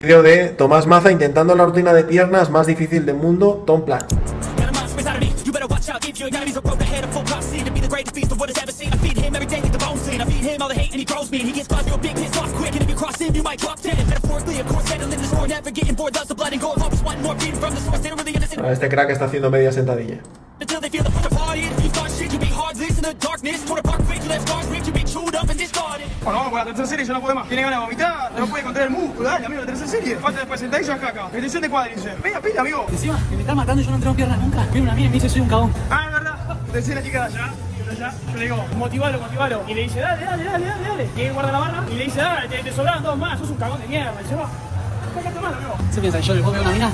Vídeo de Tomás Maza intentando la rutina de piernas más difícil del mundo, Tom Plan. Got a mind space out of me. You better watch out. If you ain't got it, he's a road ahead of full prophecy to be the greatest beast the world has ever seen. I feed him every day like the bone scene. I feed him all the hate and he grows me. And he gets caught, you're a big piss off quick. And if you cross him, you might drop dead. Metaphorically, of course, settling the score, never getting bored. Loves the blood and gore. Always wanting more beating from the source. They don't really understand Ahora Este crack está haciendo media sentadilla. Bueno, vamos con la tercera serie, yo no puedo más. Tiene ganas de vomitar, no puede contener el músculo. Dale, amigo, la tercera serie. Falta después sentadilla acá, acá. Extensión de cuádriceps. Venga, pila, amigo. Encima, que me está matando y yo no entreno piernas nunca. Viene una mía y me dice soy un cagón. Ah, es verdad. Tercera chica de allá. de allá. Yo le digo, motivalo, motivalo. Y le dice, dale, dale, dale, dale, dale. Y él guarda la barra y le dice, dale, te, te sobraron dos más, sos un cagón de mierda. Y se va. Sácate mal, amigo. ¿Se piensa que yo le una mina?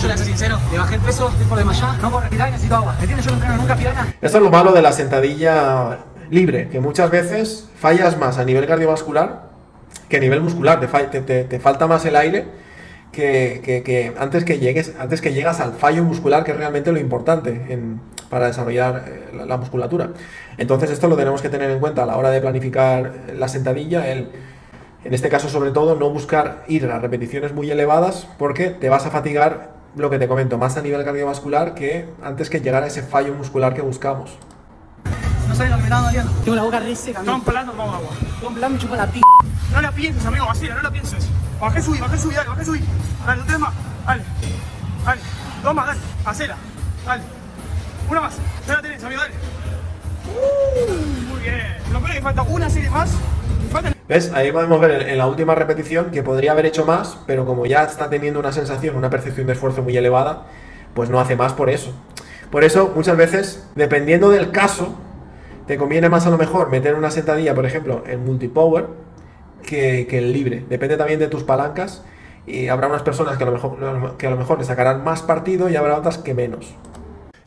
Yo le soy sincero, le bajé el peso, estoy por no puedo respirar y necesito agua. ¿Entiendes? Yo no entreno nunca. Esto es lo malo de la sentadilla libre, que muchas veces fallas más a nivel cardiovascular que a nivel muscular. Te, te- te- te falta más el aire que, que- que antes, que llegues, antes que llegas al fallo muscular, que es realmente lo importante en- para desarrollar eh, la, la musculatura. Entonces esto lo tenemos que tener en cuenta a la hora de planificar la sentadilla. El, en este caso, sobre todo, no buscar ir a repeticiones muy elevadas porque te vas a fatigar, lo que te comento, más a nivel cardiovascular que antes que llegar a ese fallo muscular que buscamos. No sabes lo que me está doliendo. Tengo la boca re seca, amigo. Tom Plan, toma agua. Con plan me chupa la p. No la pienses, amigo, vacila, no la pienses. Bajé, subí, bajé, subí, dale, bajé, subí. Dale, no te más. Dale, dale. Dos más, dale. Hacela. Dale. Una más. Ya la tenés, amigo, dale. Uh, muy bien. Lo peor es que falta una serie más. Y faltan ¿Ves? Ahí podemos ver en- la última repetición que podría haber hecho más, pero como ya está teniendo una sensación, una percepción de esfuerzo muy elevada, pues no hace más por eso. Por eso, muchas veces, dependiendo del caso, te conviene más a lo mejor meter una sentadilla, por ejemplo, en multipower, que, que el libre. Depende también de tus palancas. Y habrá unas personas que a, lo mejor, que a lo mejor le sacarán más partido y habrá otras que menos.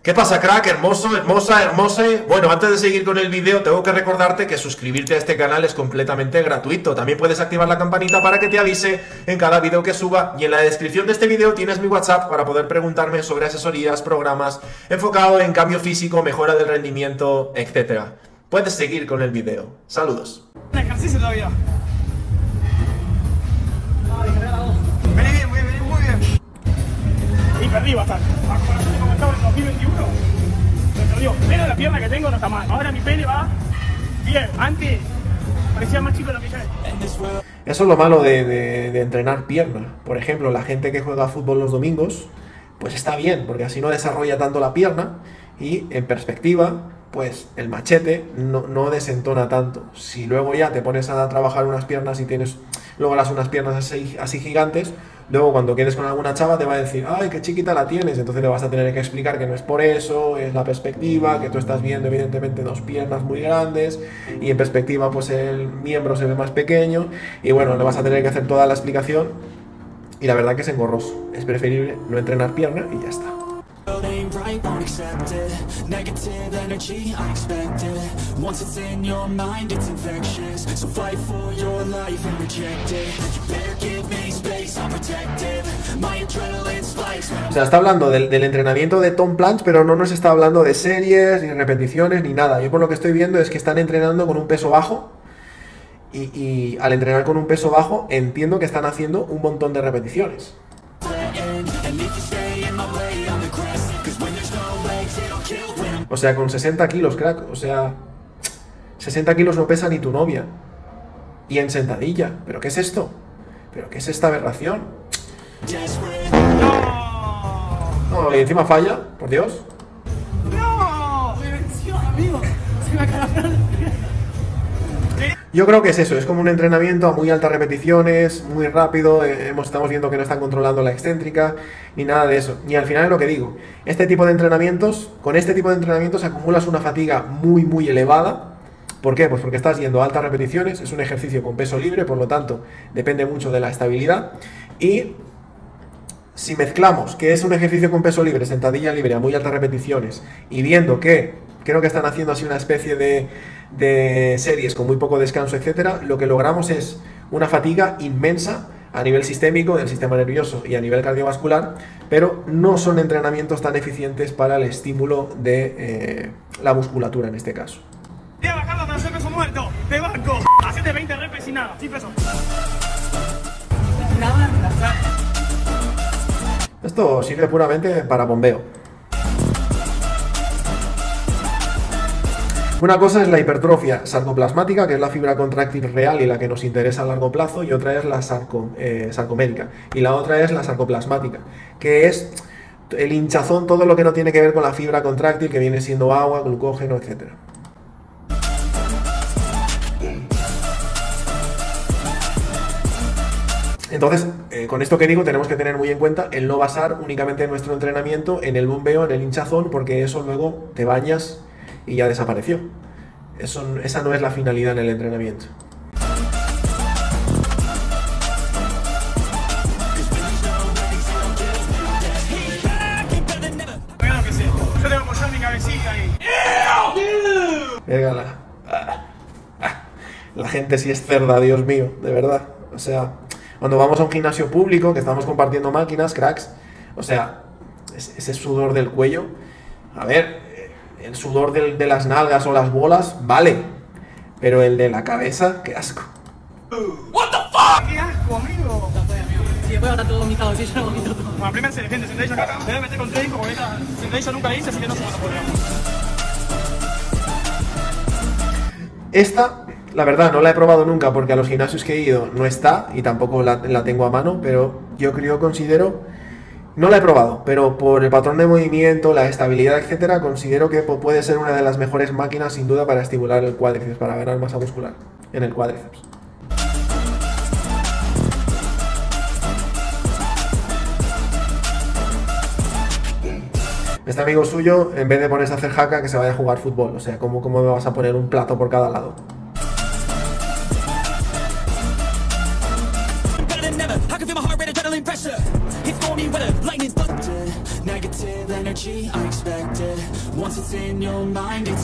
¿Qué pasa, crack? Hermoso, hermosa, hermosa. Bueno, antes de seguir con el vídeo, tengo que recordarte que suscribirte a este canal es completamente gratuito. También puedes activar la campanita para que te avise en cada vídeo que suba. Y en la descripción de este vídeo tienes mi WhatsApp para poder preguntarme sobre asesorías, programas enfocado en cambio físico, mejora del rendimiento, etc. Puedes seguir con el vídeo. Saludos. ejercicio todavía. Vení bien, muy bien, muy bien. Y perdí bastante. En el 2021, me perdió. Pero la pierna que tengo no está mal. Ahora mi pene va bien. Antes parecía más chico de lo es. Eso es lo malo de, entrenar pierna. Por ejemplo, la gente que juega fútbol los domingos, pues está bien, porque así no desarrolla tanto la pierna y en perspectiva, pues el machete no, desentona tanto. Si luego ya te pones a trabajar unas piernas y tienes luego las unas piernas así gigantes, luego cuando quedes con alguna chava te va a decir, ay, qué chiquita la tienes, entonces le vas a tener que explicar que no es por eso, es la perspectiva, que tú estás viendo evidentemente dos piernas muy grandes y en perspectiva pues el miembro se ve más pequeño y bueno, le vas a tener que hacer toda la explicación y la verdad que es engorroso. Es preferible no entrenar pierna y ya está. O sea, está hablando del, entrenamiento de Tom Planch, pero no nos está hablando de series, ni repeticiones, ni nada. Yo por lo que estoy viendo es que están entrenando con un peso bajo. Y al entrenar con un peso bajo, entiendo que están haciendo un montón de repeticiones. O sea, con 60 kilos, crack. O sea, 60 kilos no pesa ni tu novia. Y en sentadilla. ¿Pero qué es esto? ¿Pero qué es esta aberración? ¡No! Y encima falla, por Dios. ¡No! Venció, amigo. Se me acaba Yo creo que es eso, es como un entrenamiento a muy altas repeticiones, muy rápido, eh, hemos, estamos viendo que no están controlando la excéntrica, ni nada de eso. Y al final es lo que digo, este tipo de entrenamientos, con este tipo de entrenamientos acumulas una fatiga muy, muy elevada. ¿Por qué? Pues porque estás yendo a altas repeticiones, es un ejercicio con peso libre, por lo tanto, depende mucho de la estabilidad. Y si mezclamos que es un ejercicio con peso libre, sentadilla libre a muy altas repeticiones, y viendo que creo que están haciendo así una especie de, de series con muy poco descanso, etcétera, lo que logramos es una fatiga inmensa a nivel sistémico del sistema nervioso y a nivel cardiovascular, pero no son entrenamientos tan eficientes para el estímulo de eh, la musculatura en este caso. Voy a bajarlo para hacer peso muerto. De banco. Hacete 20 reps sin nada, sin peso. Una banda. Esto sirve puramente para bombeo. Una cosa es la hipertrofia sarcoplasmática, que es la fibra contráctil real y la que nos interesa a largo plazo, y otra es la sarco, eh. Y la otra es la sarcoplasmática, que es el hinchazón, todo lo que no tiene que ver con la fibra contráctil, que viene siendo agua, glucógeno, etc. Entonces, eh, con esto que digo, tenemos que tener muy en cuenta el no basar únicamente nuestro entrenamiento en el bombeo, en el hinchazón, porque eso luego te bañas y ya desapareció. Eso, esa no es la finalidad en el entrenamiento. La, gente sí es cerda, Dios mío, de verdad. O sea, cuando vamos a un gimnasio público, que estamos compartiendo máquinas, cracks, o sea, es- ese sudor del cuello, a ver, el sudor del- de las nalgas o las bolas, vale, pero el de la cabeza, qué asco. ¡Qué asco, amigo! Si a estar todo vomitado, si yo no vomito todo. Bueno, primero se defiende sentadilla acá. Debe meter con trinco porque esta sentadilla nunca la hice, así que no sé cuánto podría. Esta, la verdad, no la he probado nunca porque a los gimnasios que he ido no está y tampoco la, la tengo a mano, pero yo creo, considero, no la he probado, pero por el patrón de movimiento, la estabilidad, etcétera, considero que puede ser una de las mejores máquinas sin duda para estimular el cuádriceps, para ganar masa muscular en el cuádriceps. Este amigo suyo, en vez de ponerse a hacer jaca, que se vaya a jugar fútbol. O sea, ¿cómo, cómo me vas a poner un plato por cada lado?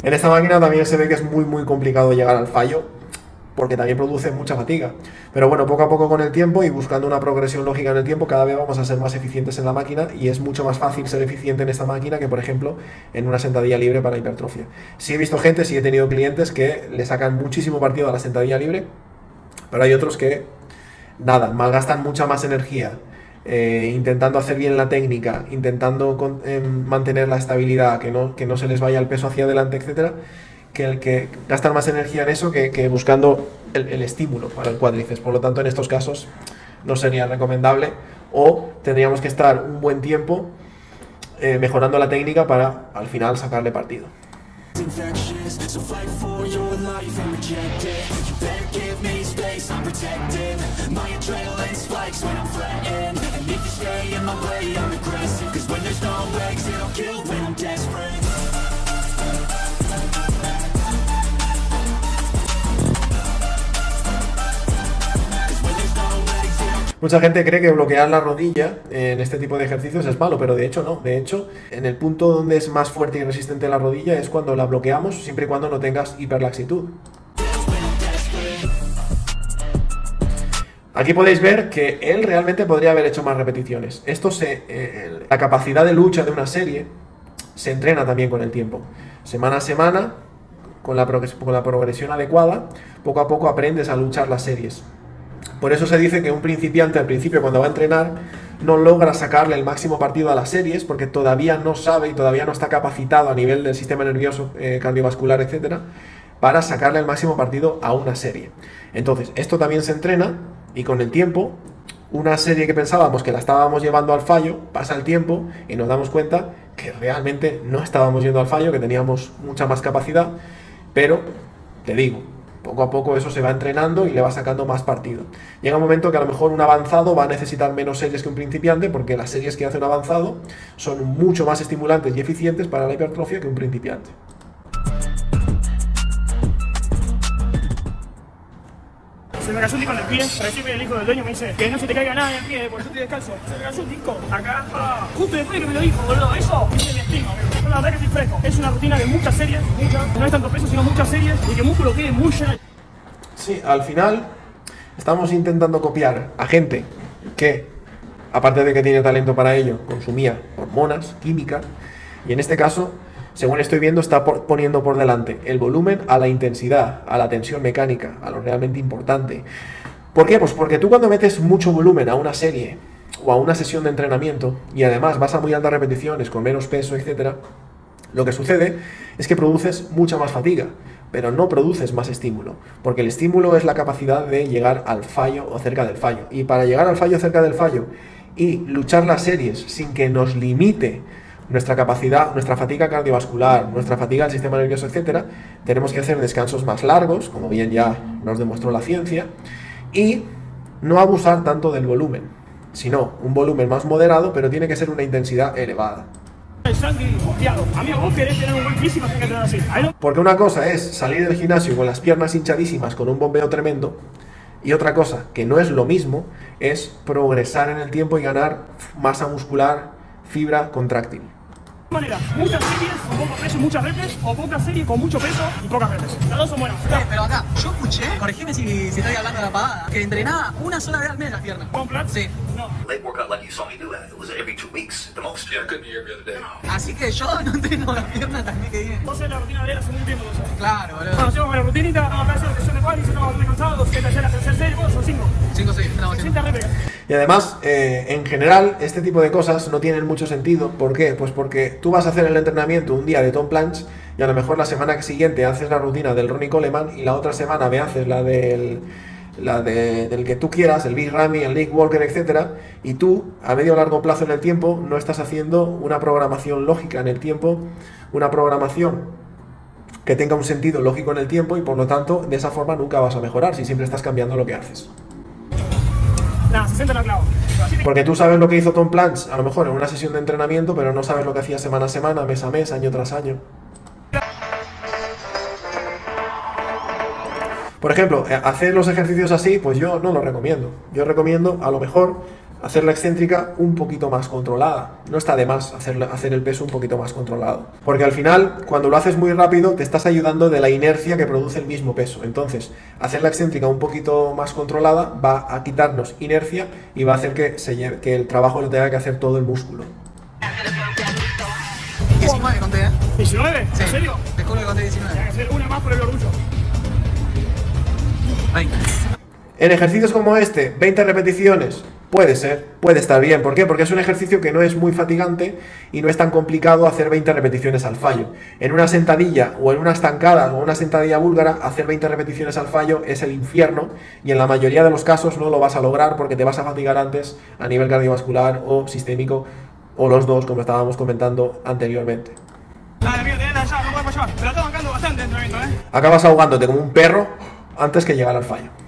En esta máquina también se ve que es muy muy complicado llegar al fallo, porque también produce mucha fatiga. Pero bueno, poco a poco con el tiempo y buscando una progresión lógica en el tiempo, cada vez vamos a ser más eficientes en la máquina y es mucho más fácil ser eficiente en esta máquina que, por ejemplo, en una sentadilla libre para hipertrofia. Sí he visto gente, sí he tenido clientes que le sacan muchísimo partido a la sentadilla libre, pero hay otros que, nada, malgastan mucha más energía. Eh, intentando hacer bien la técnica, intentando con- em, mantener la estabilidad, que no, que no se les vaya el peso hacia adelante, etcétera, que el que gastan más energía en eso que, que buscando el, el estímulo para el cuádriceps. Por lo tanto, en estos casos no sería recomendable o tendríamos que estar un buen tiempo eh, mejorando la técnica para al final sacarle partido. My adrenaline spikes when I'm threatened. Mucha gente cree que bloquear la rodilla en este tipo de ejercicios es malo, pero de hecho no. De hecho, en el punto donde es más fuerte y resistente la rodilla es cuando la bloqueamos, siempre y cuando no tengas hiperlaxitud. Aquí podéis ver que él realmente podría haber hecho más repeticiones. Esto se, eh, la capacidad de lucha de una serie se entrena también con el tiempo. Semana a semana, con la, con la progresión adecuada, poco a poco aprendes a luchar las series. Por eso se dice que un principiante al principio cuando va a entrenar no logra sacarle el máximo partido a las series porque todavía no sabe y todavía no está capacitado a nivel del sistema nervioso, eh, cardiovascular, etcétera, para sacarle el máximo partido a una serie. Entonces, esto también se entrena y con el tiempo, una serie que pensábamos que la estábamos llevando al fallo, pasa el tiempo y nos damos cuenta que realmente no estábamos yendo al fallo, que teníamos mucha más capacidad, pero te digo, poco a poco eso se va entrenando y le va sacando más partido. Llega un momento que a lo mejor un avanzado va a necesitar menos series que un principiante, porque las series que hace un avanzado son mucho más estimulantes y eficientes para la hipertrofia que un principiante. Se me cayó un disco en el pie. Viene el hijo del dueño me dice que no se te caiga nada en el pie porque yo estoy descalzo. Se me cayó un disco acá. ah, justo después de que me lo dijo, boludo. Eso es mi estilo, La verdad que estoy fresco. Es una rutina de muchas series. Muchas. No es tanto peso, sino muchas series. Y que músculo quede muy lleno. Sí, al final estamos intentando copiar a gente que, aparte de que tiene talento para ello, consumía hormonas, química, y en este caso, según estoy viendo, está poniendo por delante el volumen a la intensidad, a la tensión mecánica, a lo realmente importante. ¿Por qué? Pues porque tú cuando metes mucho volumen a una serie o a una sesión de entrenamiento y además vas a muy altas repeticiones con menos peso, etcétera, lo que sucede es que produces mucha más fatiga, pero no produces más estímulo, porque el estímulo es la capacidad de llegar al fallo o cerca del fallo. Y para llegar al fallo cerca del fallo y luchar las series sin que nos limite nuestra capacidad, nuestra fatiga cardiovascular, nuestra fatiga del sistema nervioso, etcétera, tenemos que hacer descansos más largos, como bien ya nos demostró la ciencia, y no abusar tanto del volumen, sino un volumen más moderado, pero tiene que ser una intensidad elevada. Porque una cosa es salir del gimnasio con las piernas hinchadísimas, con un bombeo tremendo, y otra cosa, que no es lo mismo, es progresar en el tiempo y ganar masa muscular, fibra contráctil. Manera. Muchas series con poco peso, muchas reps, o pocas series con mucho peso y pocas reps. Las dos son buenas. Eh, pero acá, yo escuché, corregime si, si estoy hablando de la pagada, que entrenaba una sola vez al mes las piernas. ¿Con plan? Sí. No. Así que yo no entreno las piernas también que dije. La rutina de él hace un tiempo. ¿no? Claro, Bueno, boludo. hacemos la rutinita, vamos a hacer la sesión de estamos bastante cansados, que es la tercera serie, son cinco. 5 6, estamos haciendo. 60 reps. Y además, eh, en general, este tipo de cosas no tienen mucho sentido. ¿Por qué? Pues porque tú vas a hacer el entrenamiento un día de Tom Planch y a lo mejor la semana siguiente haces la rutina del Ronnie Coleman y la otra semana me haces la del, la de- del que tú quieras, el Big Ramy, el Nick Walker, etcétera, y tú, a medio o largo plazo en el tiempo, no estás haciendo una programación lógica en el tiempo, una programación que tenga un sentido lógico en el tiempo y por lo tanto de esa forma nunca vas a mejorar si siempre estás cambiando lo que haces. Nada, 60 la clavo. Así te- Porque tú sabes lo que hizo Tom Planch, a lo mejor en una sesión de entrenamiento, pero no sabes lo que hacía semana a semana, mes a mes, año tras año. Por ejemplo, eh, hacer los ejercicios así, pues yo no lo recomiendo. Yo recomiendo, a lo mejor, hacer la excéntrica un poquito más controlada. No está de más hacer, hacer el peso un poquito más controlado. Porque al final, cuando lo haces muy rápido, te estás ayudando de la inercia que produce el mismo peso. Entonces, hacer la excéntrica un poquito más controlada va a quitarnos inercia y va a hacer que, se lleve- que el trabajo lo tenga que hacer todo el músculo. 19 conté, ¿eh? 19, Sí. ¿en serio? Te juro que conté Hay 19. que hacer una más por el orgullo. 20. En ejercicios como este, 20 repeticiones, puede ser, puede estar bien. ¿Por qué? Porque es un ejercicio que no es muy fatigante y no es tan complicado hacer 20 repeticiones al fallo. En una sentadilla o en una estancada o una sentadilla búlgara, hacer 20 repeticiones al fallo es el infierno y en la mayoría de los casos no lo vas a lograr porque te vas a fatigar antes a nivel cardiovascular o sistémico o los dos, como estábamos comentando anteriormente. Acabas ahogándote como un perro antes que llegar al fallo.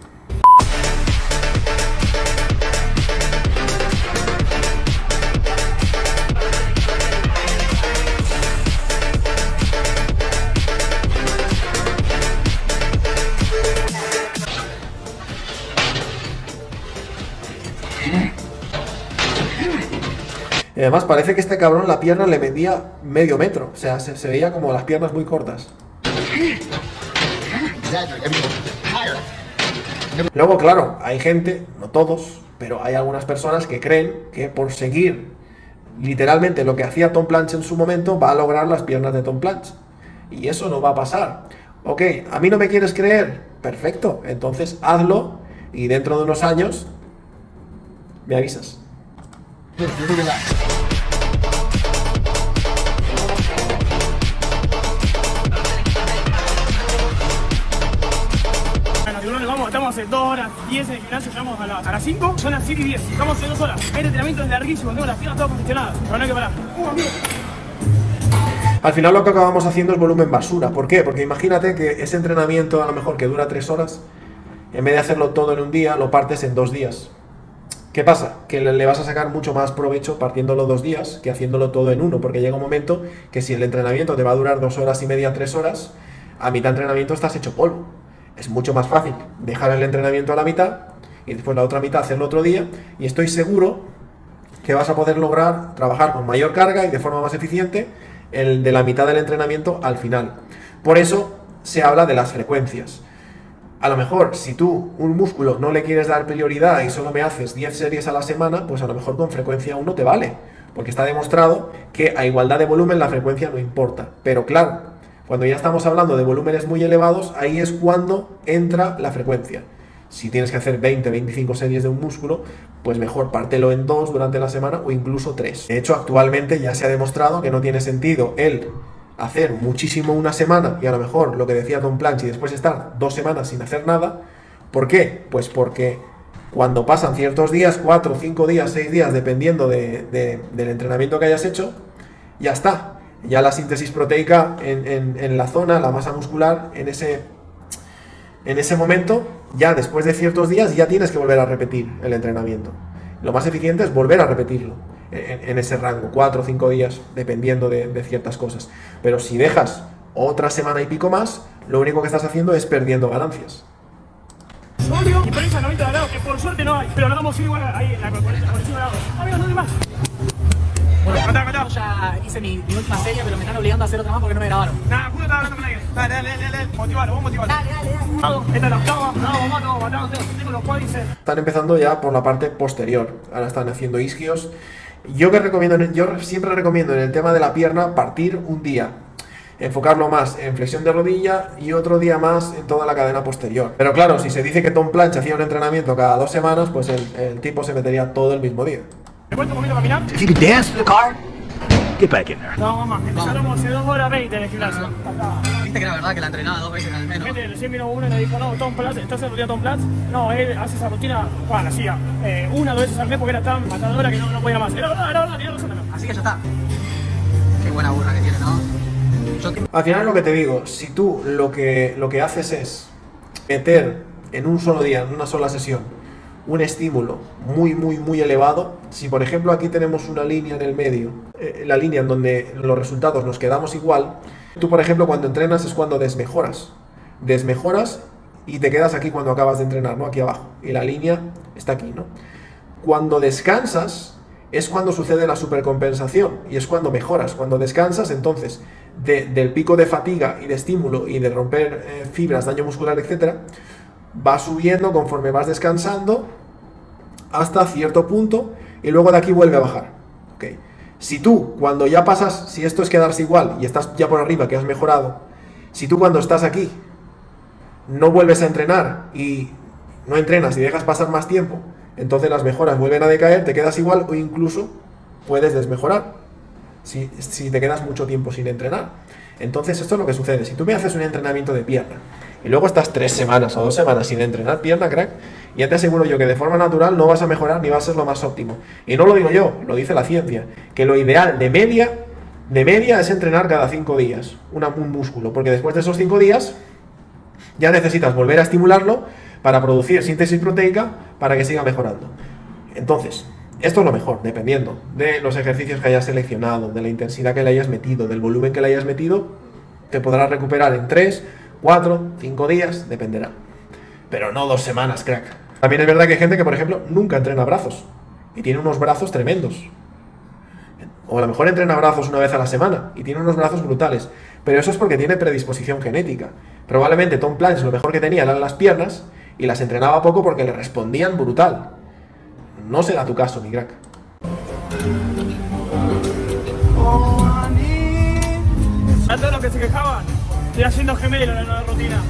Además parece que este cabrón la pierna le medía medio metro. O sea, se, se veía como las piernas muy cortas. Luego, claro, hay gente, no todos, pero hay algunas personas que creen que por seguir literalmente lo que hacía Tom Planch en su momento va a lograr las piernas de Tom Planch. Y eso no va a pasar. Ok, ¿a mí no me quieres creer? Perfecto, entonces hazlo y dentro de unos años me avisas. Estamos hace 2 horas 10 en el gimnasio, llegamos a, la- a las 5, son las 7 y 10. Estamos hace 2 horas. Este entrenamiento es larguísimo, tengo las piernas todas congestionadas, pero no hay que parar. Uh, amigo. Al final lo que acabamos haciendo es volumen basura. ¿Por qué? Porque imagínate que ese entrenamiento a lo mejor que dura tres horas, en vez de hacerlo todo en un día, lo partes en dos días. ¿Qué pasa? Que le vas a sacar mucho más provecho partiéndolo dos días que haciéndolo todo en uno, porque llega un momento que si el entrenamiento te va a durar dos horas y media, tres horas, a mitad de entrenamiento estás hecho polvo. Es mucho más fácil dejar el entrenamiento a la mitad y después la otra mitad hacerlo otro día y estoy seguro que vas a poder lograr trabajar con mayor carga y de forma más eficiente el de la mitad del entrenamiento al final. Por eso se habla de las frecuencias. A lo mejor, si tú un músculo no le quieres dar prioridad y solo me haces 10 series a la semana, pues a lo mejor con frecuencia 1 te vale. Porque está demostrado que a igualdad de volumen la frecuencia no importa. Pero claro, cuando ya estamos hablando de volúmenes muy elevados, ahí es cuando entra la frecuencia. Si tienes que hacer 20, 25 series de un músculo, pues mejor pártelo en dos durante la semana o incluso tres. De hecho, actualmente ya se ha demostrado que no tiene sentido el hacer muchísimo una semana y a lo mejor lo que decía Tom Planch y después estar dos semanas sin hacer nada. ¿Por qué? Pues porque cuando pasan ciertos días, cuatro, cinco días, seis días, dependiendo de- de- del entrenamiento que hayas hecho, ya está. Ya la síntesis proteica en, en- en la zona, la masa muscular, en ese, en ese momento, ya después de ciertos días, ya tienes que volver a repetir el entrenamiento. Lo más eficiente es volver a repetirlo en, en ese rango, cuatro o cinco días, dependiendo de, de ciertas cosas. Pero si dejas otra semana y pico más, lo único que estás haciendo es perdiendo ganancias. Y prensa 90 grados, que por suerte no hay. Pero lo vamos a ir igual ahí en la por por encima grados. Amigos, no hay más. Bueno, Matá, matá. yo ya hice mi, mi última serie, pero me están obligando a hacer otra más porque no me grabaron. Nada, justo estaba hablando con alguien. Dale, dale, dale, dale. Motivalo, vos motivalo. Dale, dale, dale. Esta es la octava. Vamos, vamos, matamos. Tengo los cuádriceps. Están empezando ya por la parte posterior. Ahora están haciendo isquios. Yo que recomiendo, yo siempre recomiendo en el tema de la pierna partir un día, enfocarlo más en flexión de rodilla y otro día más en toda la cadena posterior. Pero claro, si se dice que Tom Planch hacía un entrenamiento cada dos semanas, pues el, el tipo se metería todo el mismo día. ¿Te cuento a caminar? If you could dance to the car, get back in there. No, mamá. Empezamos hace 2 horas 20 en el gimnasio. Viste que era verdad que la entrenaba dos veces al menos. Gente, recién vino uno y le dijo, no, Tom Platz, ¿estás en rutina Tom Platz? No, él hace esa rutina, bueno, hacía eh, una o dos veces al mes porque era tan matadora que no, no podía más. Era verdad, era verdad, tenía razón. Así que ya está. Qué buena burra que tiene, ¿no? Yo Al final lo que te digo, si tú lo que, lo que haces es meter en un solo día, en una sola sesión, un estímulo muy, muy, muy elevado, si por ejemplo aquí tenemos una línea en el medio, eh, la línea en donde los resultados nos quedamos igual, tú por ejemplo cuando entrenas es cuando desmejoras. Desmejoras y te quedas aquí cuando acabas de entrenar, ¿no? Aquí abajo. Y la línea está aquí, ¿no? Cuando descansas es cuando sucede la supercompensación y es cuando mejoras. Cuando descansas, entonces, de- del pico de fatiga y de estímulo y de romper eh, fibras, daño muscular, etc., va subiendo conforme vas descansando hasta cierto punto y luego de aquí vuelve a bajar. ¿ok? Si tú, cuando ya pasas, si esto es quedarse igual y estás ya por arriba, que has mejorado, si tú cuando estás aquí no vuelves a entrenar y no entrenas y dejas pasar más tiempo, entonces las mejoras vuelven a decaer, te quedas igual o incluso puedes desmejorar si, si te quedas mucho tiempo sin entrenar. Entonces esto es lo que sucede. Si tú me haces un entrenamiento de pierna y luego estás tres semanas o dos semanas sin entrenar pierna, crack, ya te aseguro yo que de forma natural no vas a mejorar ni va a ser lo más óptimo. Y no lo digo yo, lo dice la ciencia, que lo ideal de media, de media es entrenar cada cinco días un músculo, porque después de esos cinco días ya necesitas volver a estimularlo para producir síntesis proteica para que siga mejorando. Entonces, esto es lo mejor, dependiendo de los ejercicios que hayas seleccionado, de la intensidad que le hayas metido, del volumen que le hayas metido, te podrás recuperar en 3, 4, 5 días, dependerá. Pero no dos semanas, crack. También es verdad que hay gente que, por ejemplo, nunca entrena brazos y tiene unos brazos tremendos. O a lo mejor entrena brazos una vez a la semana y tiene unos brazos brutales. Pero eso es porque tiene predisposición genética. Probablemente Tom Planch lo mejor que tenía eran las piernas y las entrenaba poco porque le respondían brutal. No será tu caso, mi crack. Que se quejaban, gemelo en la rutina.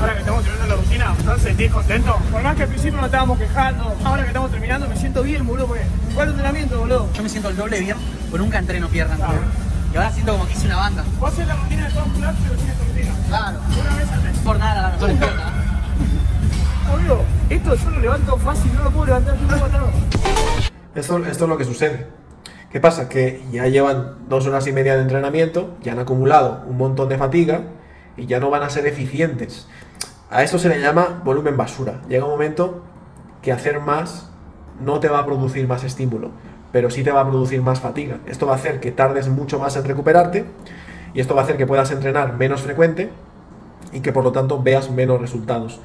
Ahora que estamos terminando la rutina, ¿no sentís contento? Por más que al principio nos estábamos quejando, ahora que estamos terminando me siento bien, boludo, porque fue el entrenamiento, boludo. Yo me siento el doble bien, porque nunca entreno pierna. ¿entendés? Y ahora siento como que hice una banda. Vos haces la rutina de Tom Platz, pero sin esta rutina. Claro. Una vez al mes. Por nada, la mejor es pierna. Amigo, esto yo lo levanto fácil, no lo puedo levantar, no lo puedo levantar. Esto, esto es lo que sucede. ¿Qué pasa? Que ya llevan dos horas y media de entrenamiento, ya han acumulado un montón de fatiga y ya no van a ser eficientes. A esto se le llama volumen basura. Llega un momento que hacer más no te va a producir más estímulo, pero sí te va a producir más fatiga. Esto va a hacer que tardes mucho más en recuperarte y esto va a hacer que puedas entrenar menos frecuente y que por lo tanto veas menos resultados.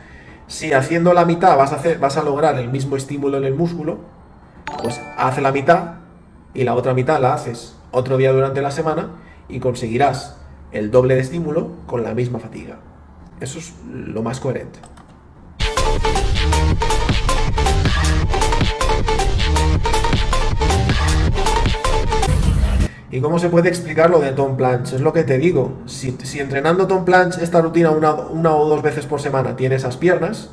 Si haciendo la mitad vas a, hacer, vas a lograr el mismo estímulo en el músculo, pues haz la mitad y la otra mitad la haces otro día durante la semana y conseguirás el doble de estímulo con la misma fatiga. Eso es lo más coherente. ¿Y cómo se puede explicar lo de Tom Planch? Es lo que te digo. Si, entrenando Tom Planch esta rutina una, una o dos veces por semana tiene esas piernas,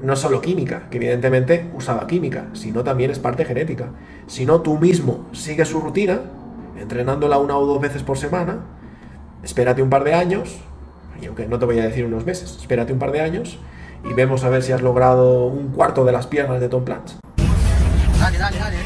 no es solo química, que evidentemente usaba química, sino también es parte genética. Si no, tú mismo sigues su rutina, entrenándola una o dos veces por semana, espérate un par de años, y aunque no te voy a decir unos meses, espérate un par de años y vemos a ver si has logrado un cuarto de las piernas de Tom Planch. Dale, dale, dale.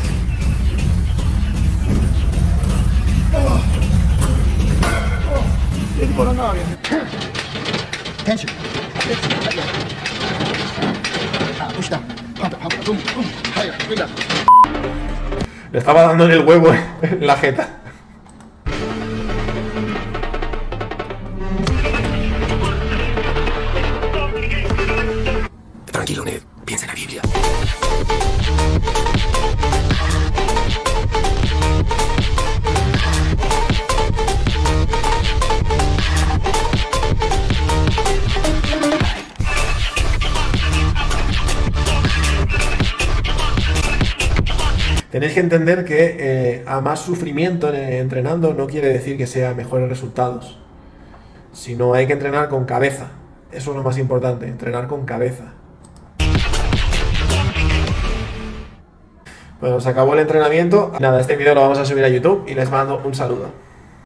Le estaba dando en el huevo en la jeta. Tranquilo, Ned. Piensa en la Biblia. Tenéis que entender que eh, a más sufrimiento en- entrenando no quiere decir que sea mejores resultados, sino hay que entrenar con cabeza. Eso es lo más importante, entrenar con cabeza. Bueno, se acabó el entrenamiento. Nada, este vídeo lo vamos a subir a YouTube y les mando un saludo.